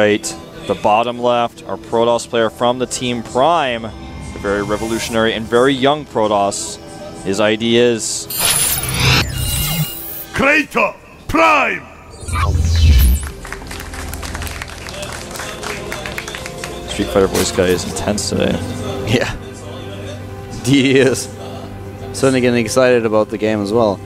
All right, the bottom left, our Protoss player from the team Prime, a very revolutionary and very young Protoss. His ID is Creator Prime! Street Fighter voice guy is intense today. Yeah. He is. Certainly getting excited about the game as well.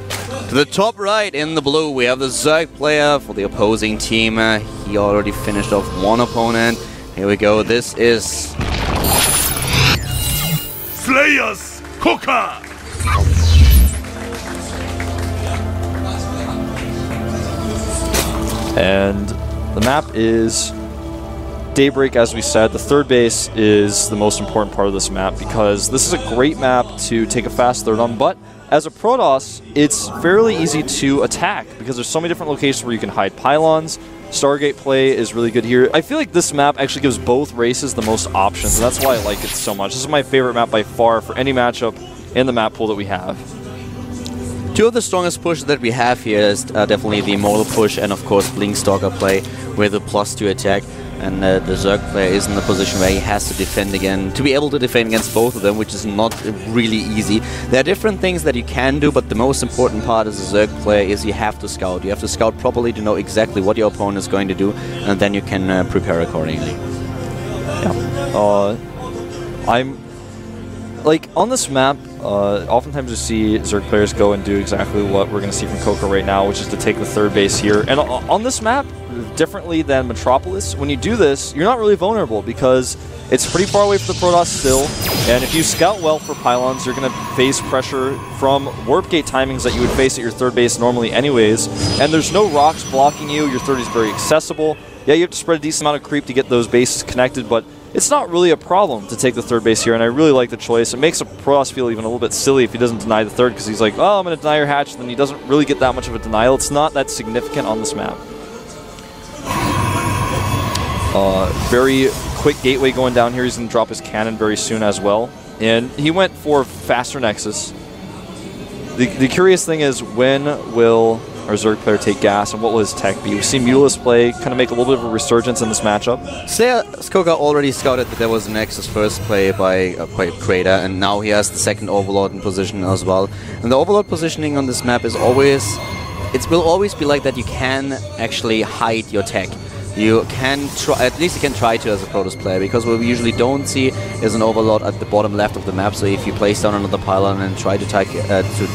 To the top right in the blue, we have the Zerg player for the opposing team. Uh, he already finished off one opponent. Here we go. This is Slayers Coca! And the map is Daybreak, as we said. The third base is the most important part of this map because this is a great map to take a fast third on, but as a Protoss, it's fairly easy to attack because there's so many different locations where you can hide pylons. Stargate play is really good here. I feel like this map actually gives both races the most options, and that's why I like it so much. This is my favorite map by far for any matchup in the map pool that we have. Two of the strongest pushes that we have here is uh, definitely the Immortal push and of course Blink Stalker play with a plus 2 attack. And uh, the Zerg player is in the position where he has to defend again, to be able to defend against both of them, which is not really easy. There are different things that you can do, but the most important part as a Zerg player is you have to scout. You have to scout properly to know exactly what your opponent is going to do, and then you can uh, prepare accordingly. Yeah. Uh, I'm like on this map. Uh, oftentimes you see Zerg players go and do exactly what we're going to see from Coca right now, which is to take the third base here. And on this map, differently than Metropolis, when you do this, you're not really vulnerable because it's pretty far away from the Protoss still, and if you scout well for pylons, you're going to face pressure from warp gate timings that you would face at your third base normally anyways, and there's no rocks blocking you, your third is very accessible. Yeah, you have to spread a decent amount of creep to get those bases connected, but it's not really a problem to take the third base here, and I really like the choice. It makes a Protoss feel even a little bit silly if he doesn't deny the third, because he's like, oh, I'm going to deny your hatch, and then he doesn't really get that much of a denial. It's not that significant on this map. Uh, very quick gateway going down here. He's going to drop his cannon very soon as well. And he went for faster Nexus. The, the curious thing is when will our Zerg player take gas and what will his tech be? We've seen Mutalisk play kind of make a little bit of a resurgence in this matchup. Skoga already scouted that there was a Nexus first play by, uh, Creator and now he has the second Overlord in position as well. And the Overlord positioning on this map is always, it will always be like that you can actually hide your tech you can try, at least you can try to as a Protoss player, because what we usually don't see is an Overlord at the bottom left of the map, so if you place down another pylon and try to, take, uh, to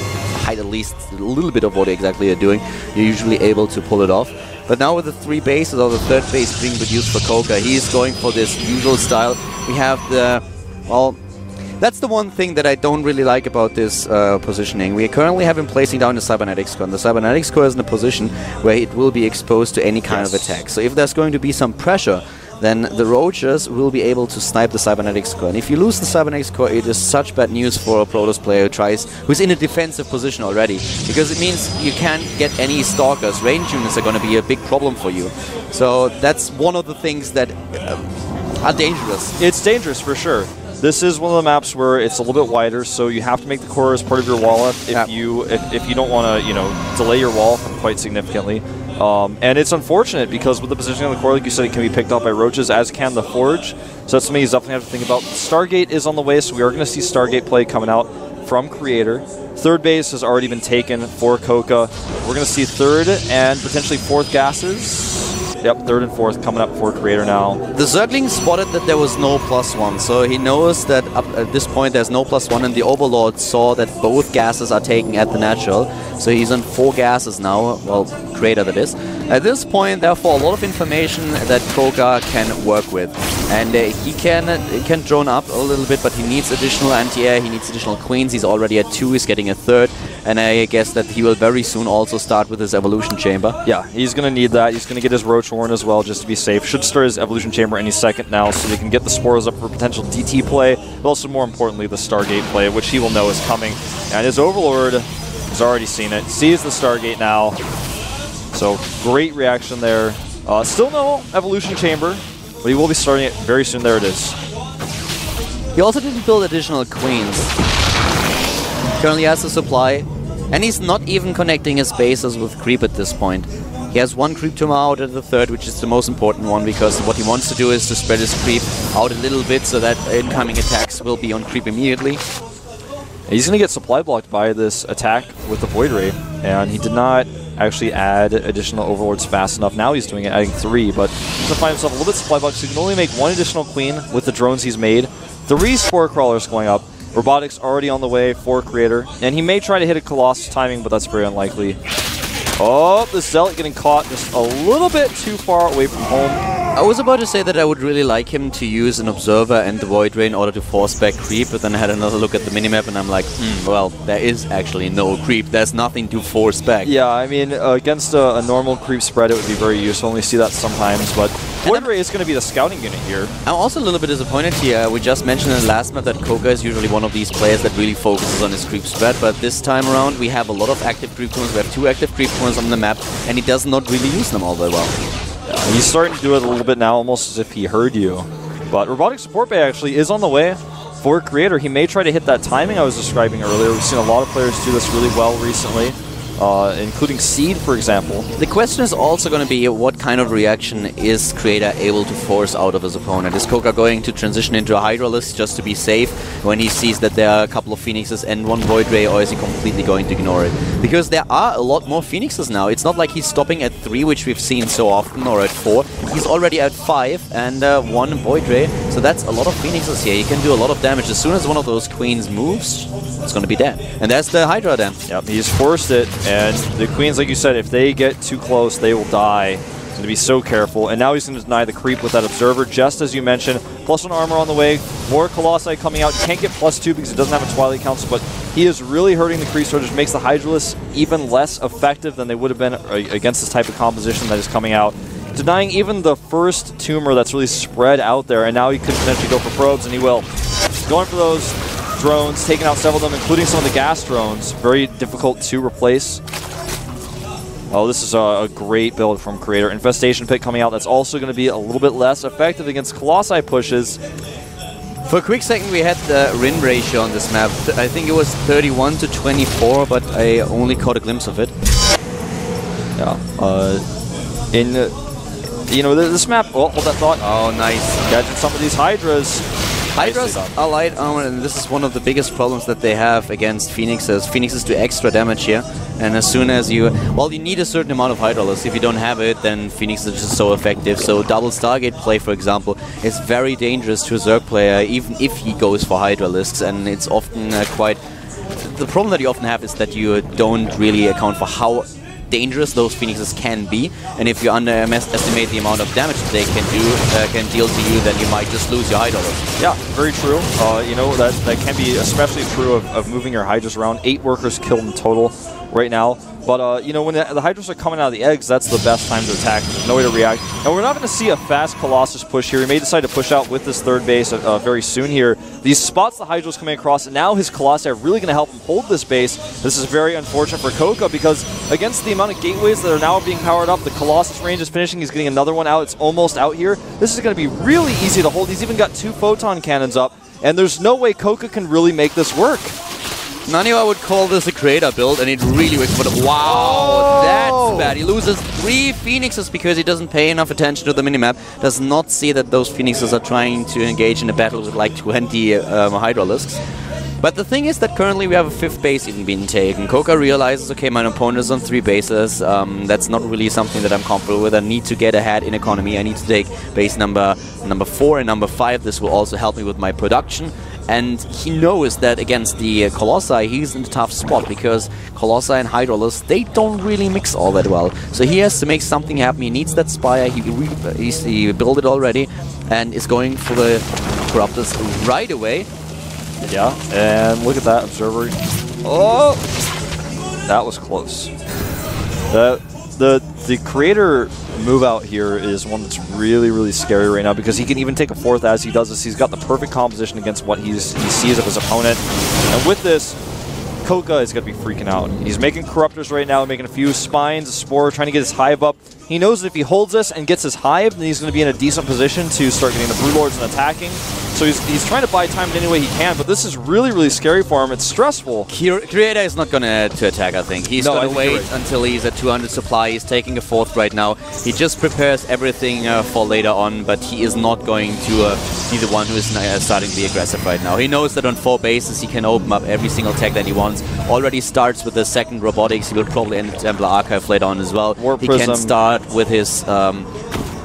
hide at least a little bit of what exactly you're doing, you're usually able to pull it off. But now with the three bases, or the third base being produced for Coca, he's going for this usual style. We have the, well, that's the one thing that I don't really like about this uh, positioning. We currently have him placing down the Cybernetics core, and the Cybernetics core is in a position where it will be exposed to any kind yes. of attack. So if there's going to be some pressure, then the Roaches will be able to snipe the Cybernetics core. And if you lose the Cybernetics core, it is such bad news for a Protoss player who tries, who's in a defensive position already, because it means you can't get any Stalkers. Range units are going to be a big problem for you. So that's one of the things that um, are dangerous. It's dangerous for sure. This is one of the maps where it's a little bit wider, so you have to make the core as part of your wall if yeah. you if, if you don't want to you know delay your wall quite significantly. Um, and it's unfortunate because with the positioning of the core, like you said, it can be picked up by roaches, as can the forge. So that's something you definitely have to think about. Stargate is on the way, so we are going to see Stargate play coming out from Creator. Third base has already been taken for Coca. We're going to see third and potentially fourth gases. Yep, third and fourth coming up for Creator now. The Zergling spotted that there was no plus one, so he knows that up at this point there's no plus one, and the Overlord saw that both gases are taken at the natural, so he's on four gases now, well, Creator that is. At this point, therefore, a lot of information that Coca can work with. And uh, he can uh, can drone up a little bit, but he needs additional anti-air, he needs additional queens. He's already at two, he's getting a third. And I guess that he will very soon also start with his evolution chamber. Yeah, he's going to need that. He's going to get his roach warren as well, just to be safe. Should start his evolution chamber any second now, so they can get the spores up for potential DT play, but also more importantly, the Stargate play, which he will know is coming. And his Overlord has already seen it, sees the Stargate now. So great reaction there. Uh, still no evolution chamber, but he will be starting it very soon. There it is. He also didn't build additional queens. Currently has the supply, and he's not even connecting his bases with creep at this point. He has one creep tumor out at the third, which is the most important one because what he wants to do is to spread his creep out a little bit so that incoming attacks will be on creep immediately. He's going to get supply blocked by this attack with the Void Ray, and he did not actually add additional Overlords fast enough. Now he's doing it, adding three, but he's going to find himself a little bit supply blocked, so he can only make one additional Queen with the drones he's made. Three Spore Crawlers going up. Robotics already on the way for Creator, and he may try to hit a Colossus timing, but that's very unlikely. Oh, the Zealot getting caught just a little bit too far away from home. I was about to say that I would really like him to use an Observer and the Void Ray in order to force back creep, but then I had another look at the minimap and I'm like, hmm, well, there is actually no creep. There's nothing to force back. Yeah, I mean, uh, against a, a, normal creep spread, it would be very useful. Only see that sometimes, but Void Ray is going to be the scouting unit here. I'm also a little bit disappointed here. We just mentioned in the last map that Coca is usually one of these players that really focuses on his creep spread, but this time around we have a lot of active creep corners. We have two active creep corners on the map, and he does not really use them all that well. Yeah, he's starting to do it a little bit now, almost as if he heard you. But Robotic Support Bay actually is on the way for Creator. He may try to hit that timing I was describing earlier. We've seen a lot of players do this really well recently uh, including Seed, for example. The question is also going to be what kind of reaction is Creator able to force out of his opponent? Is Coca going to transition into a Hydralisk just to be safe when he sees that there are a couple of Phoenixes and one Void Ray, or is he completely going to ignore it? Because there are a lot more Phoenixes now. It's not like he's stopping at 3, which we've seen so often, or at 4. He's already at 5 and uh, 1 Void Ray, so that's a lot of Phoenixes here. He can do a lot of damage. As soon as one of those Queens moves, it's going to be dead. And that's the Hydra then. Yep, he's forced it, and the queens, like you said, if they get too close, they will die. He's going to be so careful. And now he's going to deny the creep with that Observer, just as you mentioned. Plus one armor on the way. More Colossi coming out. Can't get plus two because it doesn't have a Twilight Council, but he is really hurting the creep which makes the Hydralisk even less effective than they would have been against this type of composition that is coming out. Denying even the first tumor that's really spread out there, and now he could potentially go for probes, and he will. Going for those drones, taking out several of them, including some of the gas drones. Very difficult to replace. Oh, this is a, a, great build from Creator. Infestation Pit coming out. That's also going to be a little bit less effective against Colossi pushes. For a quick second, we had the Rin ratio on this map. I think it was 31 to 24, but I only caught a glimpse of it. Yeah. Uh, in, uh, you know, this map... Oh, hold that thought. Oh, nice. Catching some of these Hydras. Hydras are light armor, and this is one of the biggest problems that they have against Phoenixes. Phoenixes do extra damage here, and as soon as you... Well, you need a certain amount of Hydralisk. If you don't have it, then Phoenixes are just so effective. So double Stargate play, for example, is very dangerous to a Zerg player, even if he goes for Hydralisks, and it's often uh, quite... The problem that you often have is that you don't really account for how dangerous those phoenixes can be, and if you underestimate the amount of damage they can do, uh, can deal to you, then you might just lose your Hydra. Yeah, very true. Uh, you know, that, that can be especially true of, of moving your Hydras around. Eight workers killed in total right now. But, uh, you know, when the, the, Hydras are coming out of the eggs, that's the best time to attack. There's no way to react. And we're not going to see a fast Colossus push here. He may decide to push out with this third base uh, very soon here. These spots the Hydra's coming across, and now his Colossi are really going to help him hold this base. This is very unfortunate for Coca because against the amount of gateways that are now being powered up, the Colossus range is finishing. He's getting another one out. It's almost out here. This is going to be really easy to hold. He's even got two Photon Cannons up, and there's no way Coca can really make this work. Naniwa would call this a creator build, and it really works. But wow, oh. that's bad. He loses three Phoenixes because he doesn't pay enough attention to the minimap. Does not see that those Phoenixes are trying to engage in a battle with like 20 um, Hydralisks. But the thing is that currently we have a fifth base even being taken. Coca realizes, okay, my opponent is on three bases. Um, that's not really something that I'm comfortable with. I need to get ahead in economy. I need to take base number number four and number five. This will also help me with my production. And he knows that against the Colossi, he's in a tough spot because Colossi and Hydralisk, they don't really mix all that well. So he has to make something happen. He needs that Spire. He, he built it already and is going for the Corruptors right away. Yeah, and look at that Observer. Oh! That was close. The, the, the creator move out here is one that's really, really scary right now because he can even take a fourth as he does this. He's got the perfect composition against what he's, he sees of his opponent. And with this, Coca is going to be freaking out. He's making Corruptors right now, making a few Spines, a Spore, trying to get his Hive up. He knows that if he holds this and gets his Hive, then he's going to be in a decent position to start getting the Brood Lords and attacking. So he's, he's trying to buy time in any way he can, but this is really, really scary for him. It's stressful. Creator is not going to to attack, I think. He's No, going to wait right. until he's at 200 supply. He's taking a fourth right now. He just prepares everything uh, for later on, but he is not going to uh, be the one who is uh, starting to be aggressive right now. He knows that on four bases he can open up every single tech that he wants. Already starts with the second robotics. He will probably end Templar Archive later on as well. Warp he can start with his um,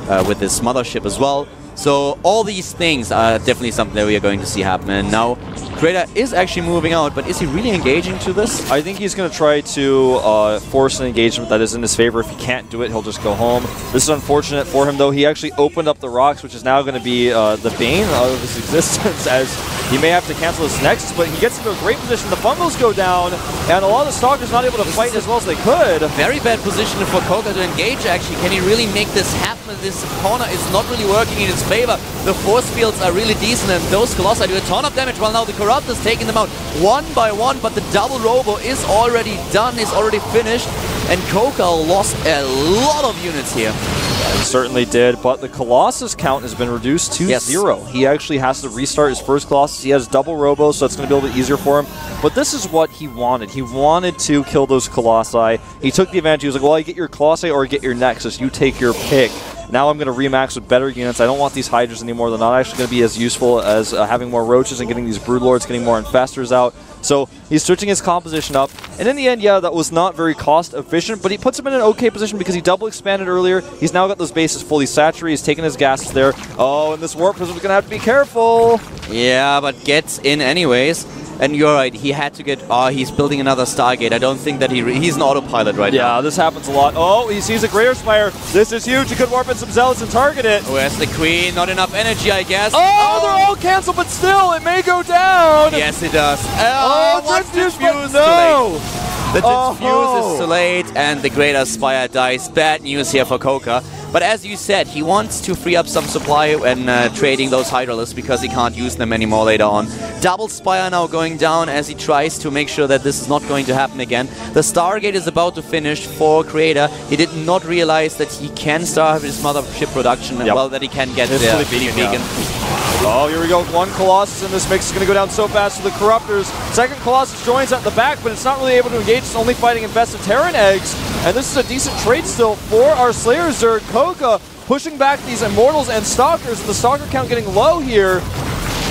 uh, with his mothership as well. So all these things are definitely something that we are going to see happen. And now Creator is actually moving out, but is he really engaging to this? I think he's going to try to uh, force an engagement that is in his favor. If he can't do it, he'll just go home. This is unfortunate for him, though. He actually opened up the rocks, which is now going to be uh, the bane of his existence, as he may have to cancel his next. But he gets into a great position. The bundles go down, and a lot of the Stalkers not able to fight as well as they could. Very bad position for Coca to engage actually. Can he really make this happen? This corner is not really working in his favor. The force fields are really decent and those Colossi do a ton of damage Well, now the Corrupt is taking them out one by one, but the double Robo is already done, is already finished, and Coca lost a lot of units here. He certainly did, but the Colossus count has been reduced to Yes. zero. He actually has to restart his first Colossus. He has double Robo, so it's going to be a little bit easier for him. But this is what he wanted. He wanted to kill those Colossi. He took the advantage. He was like, well, you get your Colossi or get your Nexus. You take your pick. Now I'm going to remax with better units. I don't want these Hydras anymore. They're not actually going to be as useful as uh, having more Roaches and getting these Broodlords, getting more Infestors out. So he's switching his composition up. And in the end, yeah, that was not very cost efficient, but he puts him in an okay position because he double expanded earlier. He's now got those bases fully saturated. He's taking his gases there. Oh, and this Warp is going to have to be careful. Yeah, but gets in anyways. And you're right, he had to get. Oh, he's building another Stargate. I don't think that he. Re- he's an autopilot right now. Yeah, this happens a lot. Oh, he sees a Greater Spire. This is huge. He could warp in some Zealots and target it. Oh, Where's the Queen? Not enough energy, I guess. Oh, they're all canceled, but still, it may go down. Yes, it does. Oh, Oh, what's Diffuse, diffuse? but Too late. no. The Oh. is too late, and the Greater Spire dies. Bad news here for Coca. But as you said, he wants to free up some supply when uh, trading those Hydralisks because he can't use them anymore later on. Double Spire now going down as he tries to make sure that this is not going to happen again. The Stargate is about to finish for Creator. He did not realize that he can start his mothership production, and Yep. well, that he can get It's the really Phoenix beating Beacon. Oh, here we go. One Colossus in this mix is going to go down so fast to the Corruptors. Second Colossus joins at the back, but it's not really able to engage. It's only fighting infested Terran eggs. And this is a decent trade still for our Slayer Zerg. Coca pushing back these Immortals and Stalkers, the Stalker count getting low here.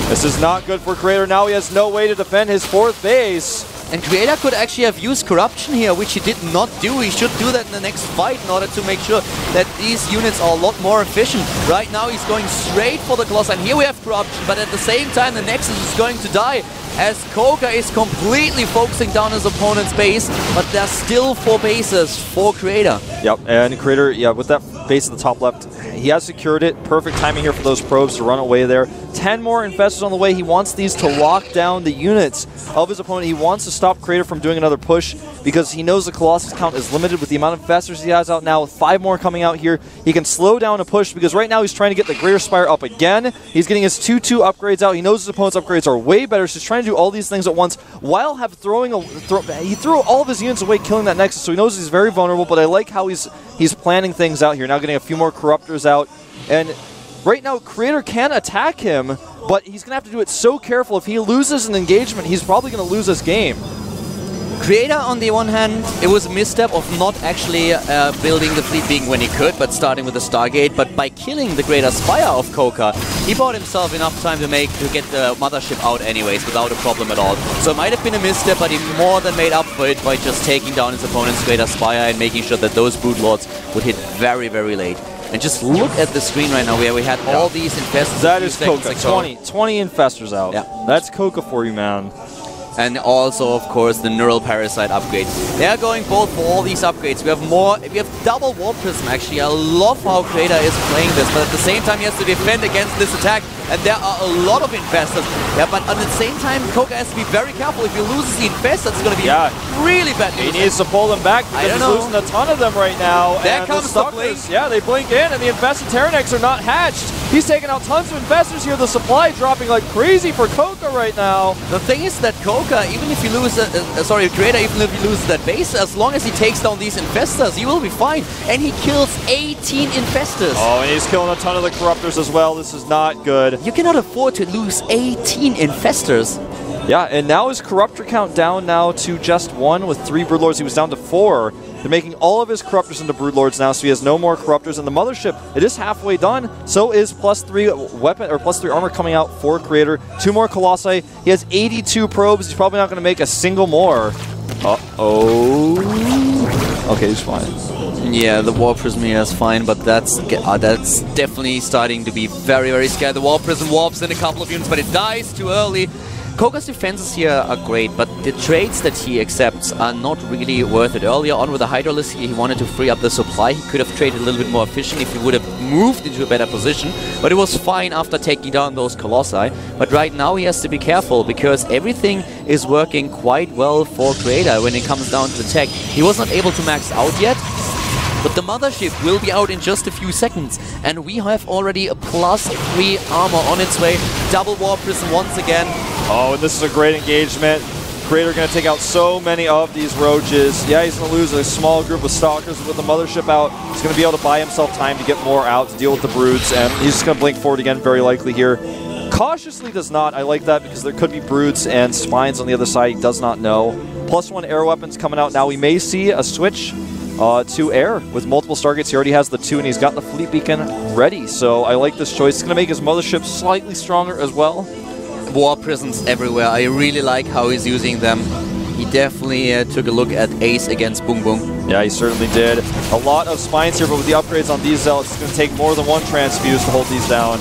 This is not good for Creator. Now he has no way to defend his fourth base. And Creator could actually have used corruption here, which he did not do. He should do that in the next fight in order to make sure that these units are a lot more efficient. Right now he's going straight for the Colossus, and here we have corruption, but at the same time the Nexus is going to die as Coca is completely focusing down his opponent's base, but there's still four bases for Creator. Yep, and Creator, yeah, with that base at the top left, he has secured it. Perfect timing here for those probes to run away there. Ten more infestors on the way. He wants these to lock down the units of his opponent. He wants to stop Creator from doing another push because he knows the Colossus count is limited with the amount of infestors he has out now. With five more coming out here, he can slow down a push because right now he's trying to get the Greater Spire up again. He's getting his 2-2 upgrades out. He knows his opponent's upgrades are way better, so he's trying to do all these things at once while have throwing a throw, he threw all of his units away killing that Nexus, so he knows he's very vulnerable, but I like how he's he's planning things out here. Now getting a few more corruptors out. And right now Creator can attack him, but he's gonna have to do it so careful. If he loses an engagement, he's probably gonna lose this game. Creator, on the one hand, it was a misstep of not actually uh, building the fleet beacon when he could, but starting with the Stargate. But by killing the Greater Spire of Coca, he bought himself enough time to make to get the mothership out anyways, without a problem at all. So it might have been a misstep, but he more than made up for it by just taking down his opponent's Greater Spire and making sure that those Brood Lords would hit very, very late. And just look at the screen right now where we had all these infestors. That is Coca. ago. 20, 20 infestors out. Yeah. That's Coca for you, man. And also of course the neural parasite upgrade. They are going both for all these upgrades. We have more, we have double warp prism actually. I love how Creator is playing this, but at the same time he has to defend against this attack, and there are a lot of infestors. Yeah, but at the same time Coca has to be very careful. If he loses the infestors, it's going to be Yeah. really bad news. He needs to pull them back because he's know. losing a ton of them right now. There and comes the Stalkers, blink. Yeah, they blink in, and the infested Terran eggs are not hatched. He's taking out tons of infestors here. The supply dropping like crazy for Coca right now. The thing is that Coca, even if you lose, uh, uh, sorry, Creator, even if he loses that base, as long as he takes down these infestors, he will be fine. And he kills 18 infestors. Oh, and he's killing a ton of the corruptors as well. This is not good. You cannot afford to lose 18 infestors. Yeah, and now his corruptor count down now to just one with three broodlords. He was down to four. They're making all of his corruptors into broodlords now, so he has no more corruptors. And the mothership, it is halfway done. So is plus three weapon or plus three armor coming out for Creator. Two more colossi. He has 82 probes. He's probably not going to make a single more. Uh oh. Okay, it's fine. Yeah, the Warp Prism here is fine, but that's uh, that's definitely starting to be very, very scared. The Warp Prism warps in a couple of units, but it dies too early. Coca's defenses here are great, but the trades that he accepts are not really worth it. Earlier on with the Hydralisk, he wanted to free up the supply. He could have traded a little bit more efficient if he would have moved into a better position, but it was fine after taking down those Colossi. But right now he has to be careful, because everything is working quite well for Creator when it comes down to the tech. He was not able to max out yet, but the mothership will be out in just a few seconds. And we have already a plus 3 armor on its way. Double Warp Prism once again. Oh, and this is a great engagement. Creator going to take out so many of these roaches. Yeah, he's going to lose a small group of stalkers with the mothership out. He's going to be able to buy himself time to get more out to deal with the broods, and he's just going to blink forward again very likely here. Cautiously does not. I like that because there could be broods and spines on the other side. He does not know. Plus one air weapons coming out now. We may see a switch uh, to air with multiple Stargates. He already has the two, and he's got the Fleet Beacon ready. So I like this choice. It's going to make his mothership slightly stronger as well. Warp prisms everywhere. I really like how he's using them. He definitely uh, took a look at Ace against Boom Boom. Yeah, he certainly did. A lot of spines here, but with the upgrades on these Zealots, it's going to take more than one transfuse to hold these down.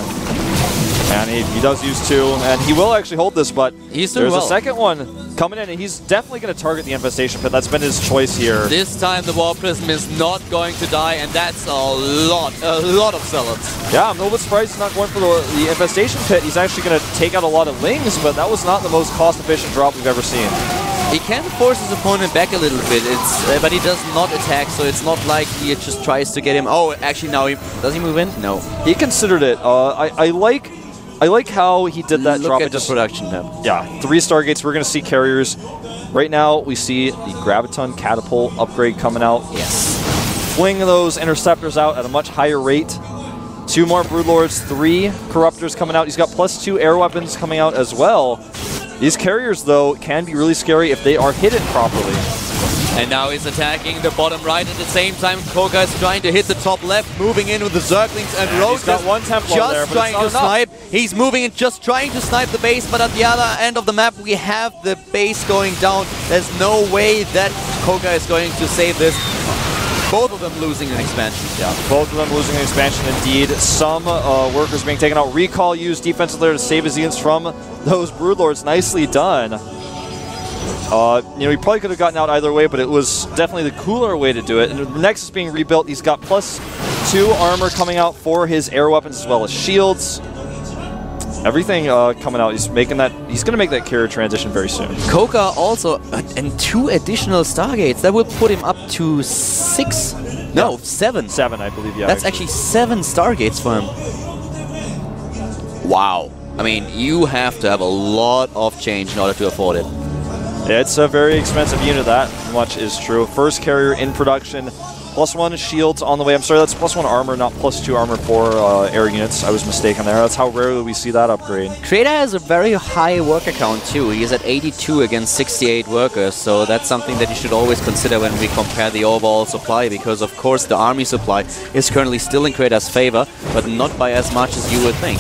And he, he does use two, and he will actually hold this, but he's there's well. a second one coming in, and he's definitely going to target the Infestation Pit. That's been his choice here. This time the Warp Prism is not going to die, and that's a lot, a lot of zealots. Yeah, I'm a little bit surprised he's not going for the, the Infestation Pit. He's actually going to take out a lot of Lings, but that was not the most cost-efficient drop we've ever seen. He can force his opponent back a little bit, it's, uh, but he does not attack, so it's not like he just tries to get him. Oh, actually, now he does he move in? No. He considered it. Uh, I, I like I like how he did that Look drop. the production tab. Yeah, three Stargates. We're going to see carriers. Right now, we see the Graviton Catapult upgrade coming out. Yes. Fling those Interceptors out at a much higher rate. Two more Broodlords, three Corruptors coming out. He's got plus two air weapons coming out as well. These carriers, though, can be really scary if they are hidden properly. And now he's attacking the bottom right at the same time. Coca is trying to hit the top left, moving in with the Zerglings and And Roaches. got one Templar just there, trying to snipe. He's moving and just trying to snipe the base, but at the other end of the map, we have the base going down. There's no way that Coca is going to save this. Both of them losing an expansion. Yeah, both of them losing an expansion indeed. Some uh, workers being taken out. Recall used defensive layer to save units from those Broodlords. Nicely done. Uh, you know, he probably could have gotten out either way, but it was definitely the cooler way to do it. And the Nexus being rebuilt, he's got plus two armor coming out for his air weapons as well as shields. Everything uh, coming out. He's making that. He's going to make that carrier transition very soon. Coca also, uh, and two additional Stargates. That will put him up to six, no, seven. Seven, I believe. Yeah. That's actually seven Stargates for him. Wow. I mean, you have to have a lot of change in order to afford it. It's a very expensive unit, that much is true. First carrier in production, plus one shields on the way. I'm sorry, that's plus one armor, not plus two armor for uh, air units. I was mistaken there. That's how rarely we see that upgrade. Creator has a very high worker count too. He is at 82 against 68 workers, so that's something that you should always consider when we compare the overall supply, because of course the army supply is currently still in Creator's favor, but not by as much as you would think.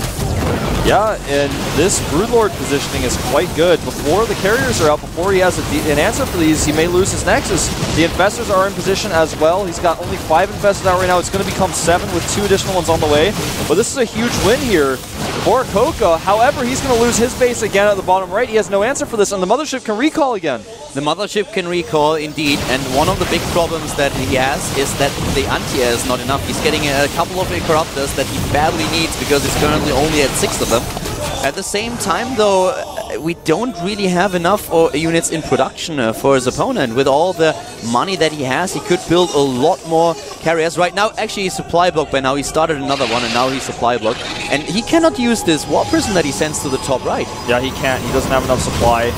Yeah, and this Broodlord positioning is quite good. Before the carriers are out, before he has an answer for these, he may lose his Nexus. The Infestors are in position as well. He's got only five Infestors out right now. It's going to become seven with two additional ones on the way. But this is a huge win here for Coca. However, he's going to lose his base again at the bottom right. He has no answer for this, and the Mothership can recall again. The mothership can recall indeed, and one of the big problems that he has is that the anti-air is not enough. He's getting a couple of corruptors that he badly needs because he's currently only at six of them. At the same time, though, we don't really have enough uh, units in production uh, for his opponent. With all the money that he has, he could build a lot more carriers. Right now, actually, he's supply block by now. He started another one, and now he's supply block. And he cannot use this Warp Prism that he sends to the top right. Yeah, he can't. He doesn't have enough supply.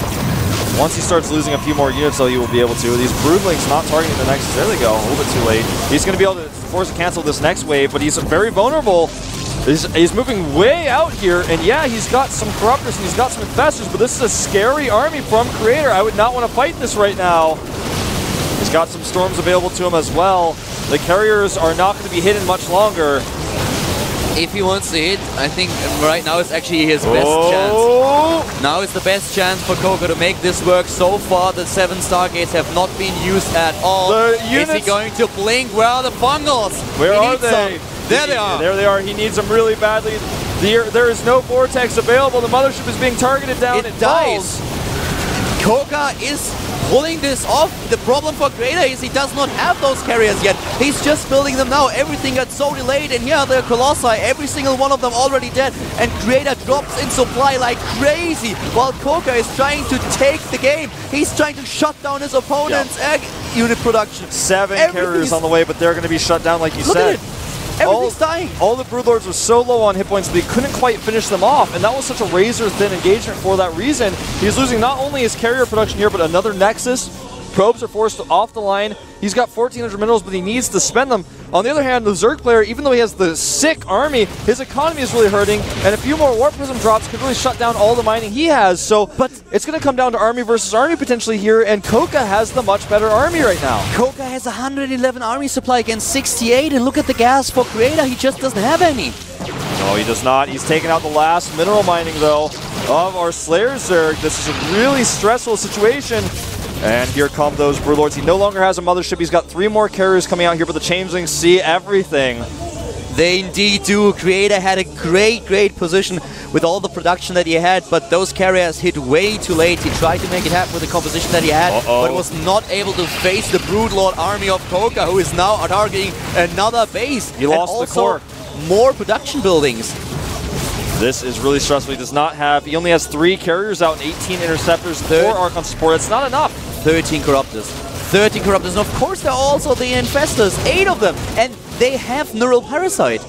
Once he starts losing a few more units, though, he will be able to. These Broodlings not targeting the Nexus. There they go. A little bit too late. He's going to be able to force a cancel this next wave, but he's very vulnerable. He's, he's moving way out here, and yeah, he's got some Corruptors and he's got some Infestors, but this is a scary army from Creator. I would not want to fight this right now. He's got some Storms available to him as well. The Carriers are not going to be hidden much longer. If he wants to hit, I think right now is actually his best oh. chance. Now is the best chance for Coca to make this work. So far, the seven Stargates have not been used at all. The is he going to blink? Where are the Fungals? Where he are they? Some. There they are. There they are. He needs them really badly. There, there is no Vortex available. The Mothership is being targeted down. It, it dies. Falls. Coca is pulling this off. The problem for Creator is he does not have those carriers yet. He's just building them now. Everything got so delayed, and here are the Colossi. Every single one of them already dead. And Creator drops in supply like crazy, while Coca is trying to take the game. He's trying to shut down his opponent's yep. unit production. Seven carriers on the way, but they're going to be shut down like you Look said. Everything's all, dying. All the Broodlords were so low on hit points, that they couldn't quite finish them off, and that was such a razor-thin engagement for that reason. He's losing not only his carrier production here, but another Nexus, Probes are forced off the line. He's got 1,400 minerals, but he needs to spend them. On the other hand, the Zerg player, even though he has the sick army, his economy is really hurting, and a few more Warp Prism drops could really shut down all the mining he has. So, but it's going to come down to army versus army potentially here, and Coca has the much better army right now. Coca has 111 army supply against 68, and look at the gas for Creator, he just doesn't have any. No, he does not. He's taken out the last mineral mining, though, of our Slayer Zerg. This is a really stressful situation. And here come those Broodlords. He no longer has a mothership. He's got three more carriers coming out here, but the Changelings see everything. They indeed do. Creator had a great, great position with all the production that he had, but those carriers hit way too late. He tried to make it happen with the composition that he had, uh -oh. but was not able to face the Broodlord army of Coca, who is now targeting another base. He lost the core. More production buildings. This is really stressful. He does not have, he only has three carriers out and 18 interceptors, four Archon support. It's not enough. 13 Corruptors. 13 Corruptors. And of course, there are also the Infestors, eight of them. And they have Neural Parasite.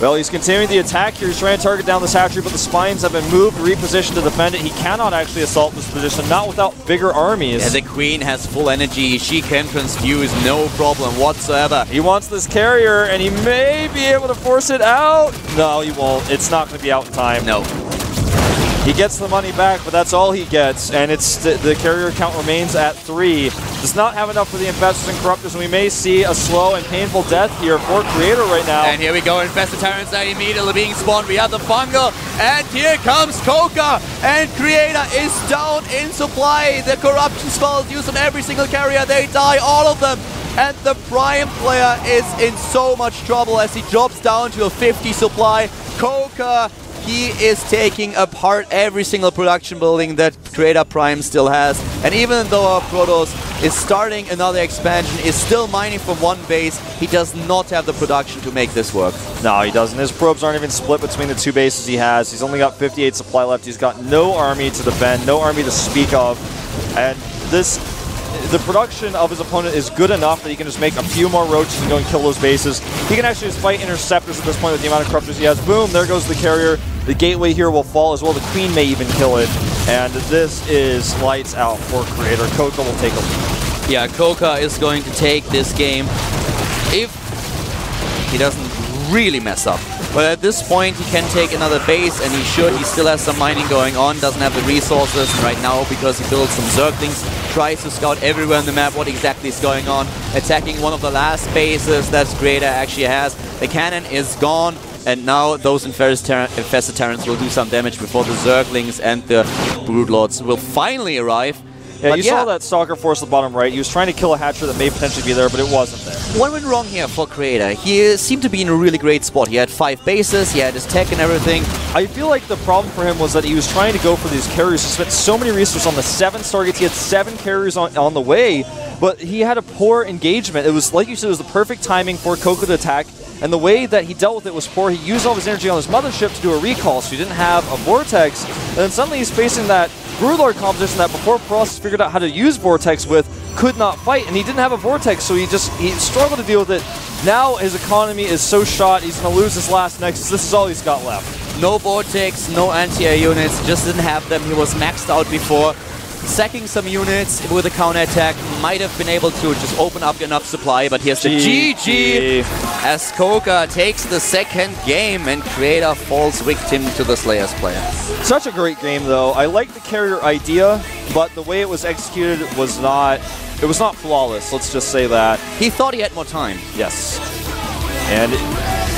Well, he's continuing the attack here. He's trying to target down this hatchery, but the spines have been moved, repositioned to defend it. He cannot actually assault this position, not without bigger armies. Yeah, the Queen has full energy. She can transfuse, no problem whatsoever. He wants this carrier, and he may be able to force it out. No, he won't. It's not going to be out in time. No. He gets the money back, but that's all he gets, and it's the, carrier count remains at three. Does not have enough for the Infestors and Corruptors, and we may see a slow and painful death here for Creator right now. And here we go, Infested Terrans are immediately being spawned. We have the Fungal, and here comes Coca, and Creator is down in supply. The Corruption spells used on every single carrier, they die, all of them. And the Prime player is in so much trouble as he drops down to a 50 supply. Coca he is taking apart every single production building that Creator Prime still has. And even though our Protoss is starting another expansion, is still mining from one base, he does not have the production to make this work. No, he doesn't. His probes aren't even split between the two bases he has. He's only got 58 supply left. He's got no army to defend, no army to speak of. And this the production of his opponent is good enough that he can just make a few more roaches and go and kill those bases. He can actually just fight interceptors at this point with the amount of corruptors he has. Boom, there goes the carrier. The gateway here will fall as well. The queen may even kill it. And this is lights out for Creator. Coca will take a lead. Yeah, Coca is going to take this game if he doesn't really mess up. But at this point, he can take another base, and he should. He still has some mining going on, doesn't have the resources right now because he built some Zerglings, tries to scout everywhere on the map what exactly is going on, attacking one of the last bases that Creator actually has. The cannon is gone, and now those infested Terrans will do some damage before the Zerglings and the Broodlords will finally arrive. Yeah, but you yeah. saw that Stalker Force at the bottom right. He was trying to kill a Hatcher that may potentially be there, but it wasn't there. What went wrong here for Creator? He uh, seemed to be in a really great spot. He had five bases, he had his tech and everything. I feel like the problem for him was that he was trying to go for these carriers. He spent so many resources on the seven Stargates. He had seven carriers on, on the way, but he had a poor engagement. It was, like you said, it was the perfect timing for Coca to attack. And the way that he dealt with it was poor. He used all his energy on his mothership to do a recall, so he didn't have a Vortex. And then suddenly he's facing that Broodlord composition that before Process figured out how to use Vortex with could not fight, and he didn't have a Vortex, so he just he struggled to deal with it. Now his economy is so shot, he's going to lose his last Nexus. This is all he's got left. No Vortex, no anti-air units, just didn't have them. He was maxed out before. Sacking some units with a counter attack might have been able to just open up enough supply, but here's the GG as Coca takes the second game and Creator falls victim to the Slayers player. Such a great game, though. I like the carrier idea, but the way it was executed was not. It was not flawless. Let's just say that. He thought he had more time. Yes. And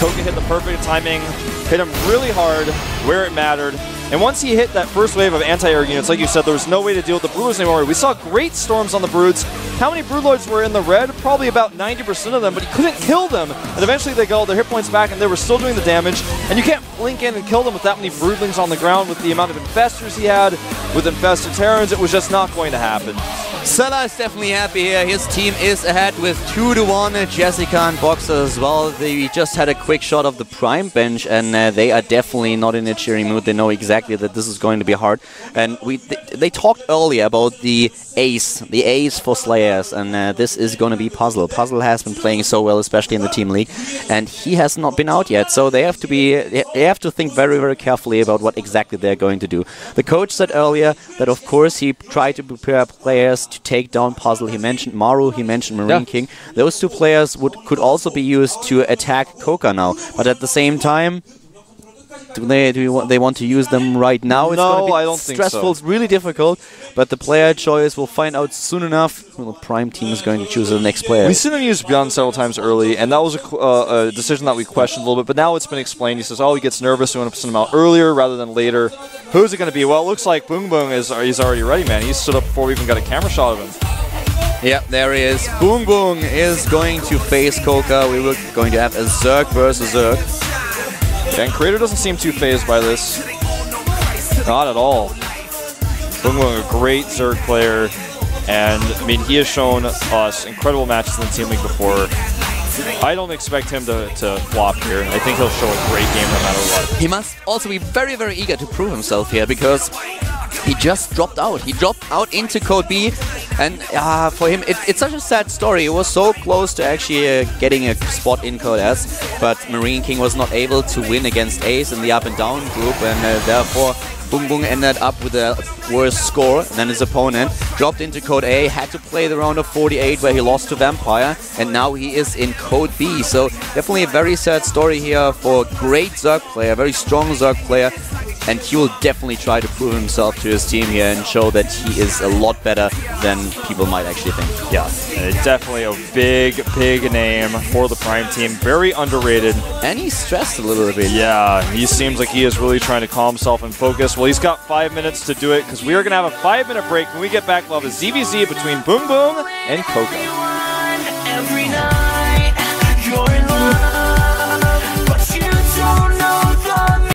Coca hit the perfect timing, hit him really hard where it mattered. And once he hit that first wave of anti-air units, like you said, there was no way to deal with the Broodlords anymore. We saw great storms on the Broods. How many Broodlords were in the red? Probably about 90% of them, but he couldn't kill them. And eventually they got their hit points back, and they were still doing the damage. And you can't blink in and kill them with that many Broodlings on the ground with the amount of Infestors he had, with Infested Terrans. It was just not going to happen. Sela is definitely happy here. His team is ahead with 2 to 1. Jessica and Boxer as well. They just had a quick shot of the Prime bench, and uh, they are definitely not in a cheering mood. They know exactly that this is going to be hard. And we th they talked earlier about the ace, the ace for Slayers, and uh, this is going to be Puzzle. Puzzle has been playing so well, especially in the team league, and he has not been out yet. So they have to be, they have to think very, very carefully about what exactly they're going to do. The coach said earlier that of course he tried to prepare players to take down Puzzle. He mentioned Maru, he mentioned Marine Yeah. King. Those two players would could also be used to attack Coca now, but at the same time. Do they do want, they want to use them right now? It's No, I don't think stressful. so. It's really difficult, but the player choice we'll find out soon enough. Well, the Prime team is going to choose the next player. We've seen him use Beyond several times early, and that was a, uh, a decision that we questioned a little bit, but now it's been explained. He says, oh, he gets nervous, we want to send him out earlier rather than later. Who's it going to be? Well, it looks like Boom Boom is he's already ready, man. He stood up before we even got a camera shot of him. Yeah, there he is. Boom Boom is going to face Coca. We were going to have a Zerg versus Zerg. And Creator doesn't seem too phased by this. Not at all. Boom, a great Zerg player, and I mean, he has shown us incredible matches in the Team League before. I don't expect him to, to flop here. I think he'll show a great game no matter what. He must also be very, very eager to prove himself here because he just dropped out. He dropped out into Code B, and uh, for him, it, it's such a sad story. He was so close to actually uh, getting a spot in Code S, but Marine King was not able to win against Ace in the up and down group, and uh, therefore. Boom Boom ended up with a worse score than his opponent. Dropped into Code A, had to play the round of 48 where he lost to Vampire, and now he is in Code B. So definitely a very sad story here for a great Zerg player, very strong Zerg player, and he will definitely try to prove himself to his team here and show that he is a lot better than people might actually think. Yeah, uh, definitely a big, big name for the Prime team. Very underrated. And he's stressed a little bit. Yeah, he seems like he is really trying to calm himself and focus. Well, he's got five minutes to do it because we are going to have a five minute break. When we get back, we'll have a ZVZ between Boom Boom and Coca.